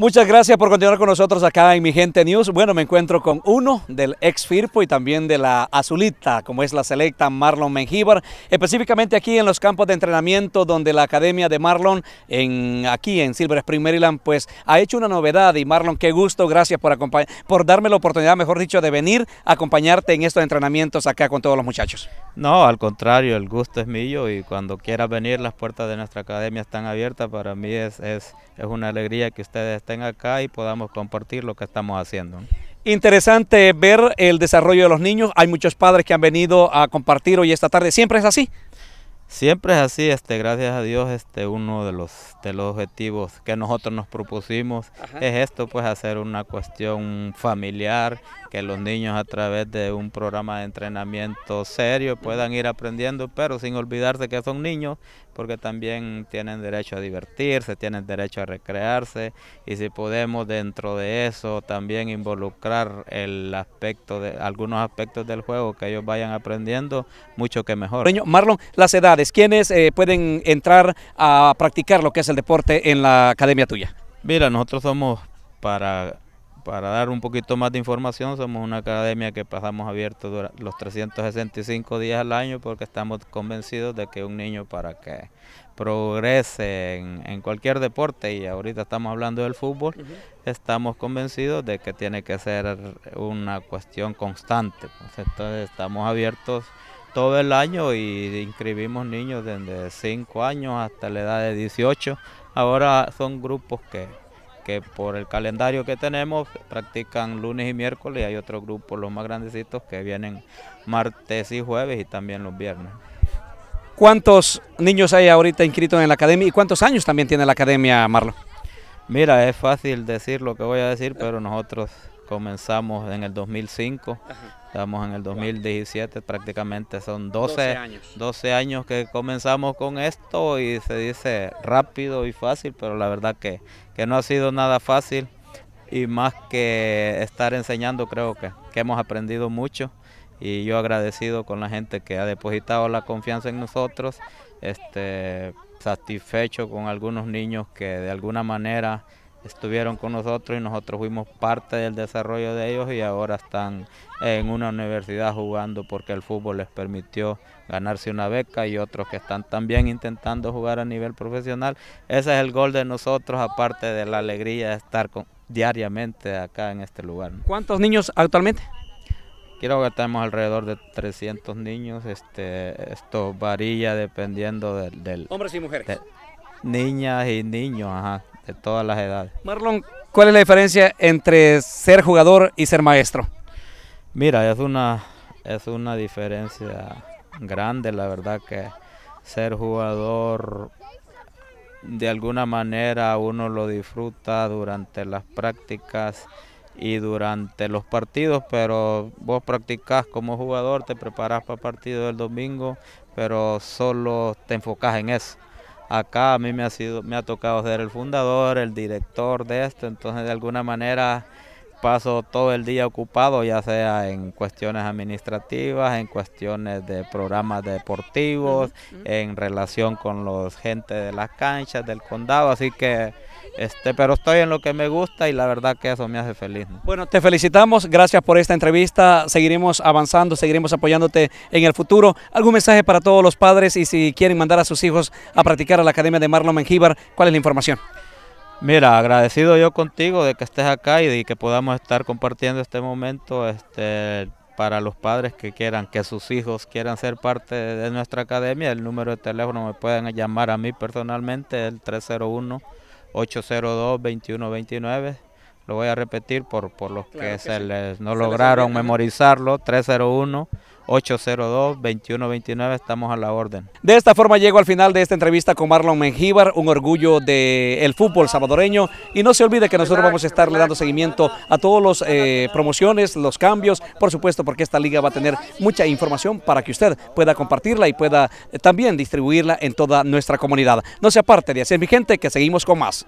Muchas gracias por continuar con nosotros acá en Mi Gente News. Bueno, me encuentro con uno del ex Firpo y también de la Azulita, como es la selecta Marlon Mengíbar, específicamente aquí en los campos de entrenamiento donde la Academia de Marlon, en, aquí en Silver Spring, Maryland, pues ha hecho una novedad. Y Marlon, qué gusto, gracias por, por darme la oportunidad, mejor dicho, de venir a acompañarte en estos entrenamientos acá con todos los muchachos. No, al contrario, el gusto es mío y cuando quieras venir, las puertas de nuestra academia están abiertas. Para mí es, es, es una alegría que ustedes estén acá y podamos compartir lo que estamos haciendo. Interesante ver el desarrollo de los niños. Hay muchos padres que han venido a compartir hoy esta tarde. ¿Siempre es así? Siempre es así, este, gracias a Dios, este, uno de los, de los objetivos que nosotros nos propusimos es esto, pues hacer una cuestión familiar, que los niños a través de un programa de entrenamiento serio puedan ir aprendiendo, pero sin olvidarse que son niños, porque también tienen derecho a divertirse, tienen derecho a recrearse, y si podemos dentro de eso también involucrar el aspecto de algunos aspectos del juego que ellos vayan aprendiendo, mucho que mejor. Marlon, las edades ¿quiénes eh, pueden entrar a practicar lo que es el deporte en la academia tuya? Mira, nosotros somos para para dar un poquito más de información, somos una academia que pasamos abierto los 365 días al año porque estamos convencidos de que un niño para que progrese en, cualquier deporte, y ahorita estamos hablando del fútbol, estamos convencidos de que tiene que ser una cuestión constante. Pues, entonces estamos abiertos todo el año y inscribimos niños desde 5 años hasta la edad de 18. Ahora son grupos que, que por el calendario que tenemos practican lunes y miércoles y hay otros grupos, los más grandecitos, que vienen martes y jueves y también los viernes. ¿Cuántos niños hay ahorita inscritos en la academia y cuántos años también tiene la academia, Marlo? Mira, es fácil decir lo que voy a decir, pero nosotros comenzamos en el 2005, estamos en el 2017, prácticamente son 12, años. 12 años que comenzamos con esto y se dice rápido y fácil, pero la verdad que, que no ha sido nada fácil. Y más que estar enseñando creo que, que hemos aprendido mucho. Y yo agradecido con la gente que ha depositado la confianza en nosotros, este, satisfecho con algunos niños que de alguna manera estuvieron con nosotros y nosotros fuimos parte del desarrollo de ellos y ahora están en una universidad jugando porque el fútbol les permitió ganarse una beca y otros que están también intentando jugar a nivel profesional. Ese es el gol de nosotros, aparte de la alegría de estar diariamente acá en este lugar. ¿Cuántos niños actualmente? Creo que tenemos alrededor de 300 niños. Este, esto varía dependiendo del... Hombres y mujeres. niñas y niños, ajá de todas las edades. Marlon, ¿cuál es la diferencia entre ser jugador y ser maestro? Mira, es una, es una diferencia grande, la verdad que ser jugador de alguna manera uno lo disfruta durante las prácticas y durante los partidos, pero vos practicás como jugador, te preparas para el partido del domingo, pero solo te enfocas en eso. Acá a mí me ha, sido, me ha tocado ser el fundador, el director de esto, entonces de alguna manera paso todo el día ocupado, ya sea en cuestiones administrativas, en cuestiones de programas deportivos, en relación con los gente de las canchas del condado, así que este, pero estoy en lo que me gusta y la verdad que eso me hace feliz. Bueno, te felicitamos, gracias por esta entrevista, seguiremos avanzando, seguiremos apoyándote en el futuro. ¿Algún mensaje para todos los padres y si quieren mandar a sus hijos a practicar a la Academia de Marlon Mengíbar, cuál es la información? Mira, agradecido yo contigo de que estés acá y de que podamos estar compartiendo este momento este, para los padres que quieran, que sus hijos quieran ser parte de nuestra academia. El número de teléfono me pueden llamar a mí personalmente, el 301 802-2129. Lo voy a repetir por, por los que, se les no lograron memorizarlo. 301 802-2129, estamos a la orden. De esta forma llego al final de esta entrevista con Marlon Mengíbar, un orgullo del fútbol salvadoreño y no se olvide que nosotros vamos a estarle dando seguimiento a todos los eh, promociones, los cambios, por supuesto porque esta liga va a tener mucha información para que usted pueda compartirla y pueda eh, también distribuirla en toda nuestra comunidad. No se aparte de hacer mi gente que seguimos con más.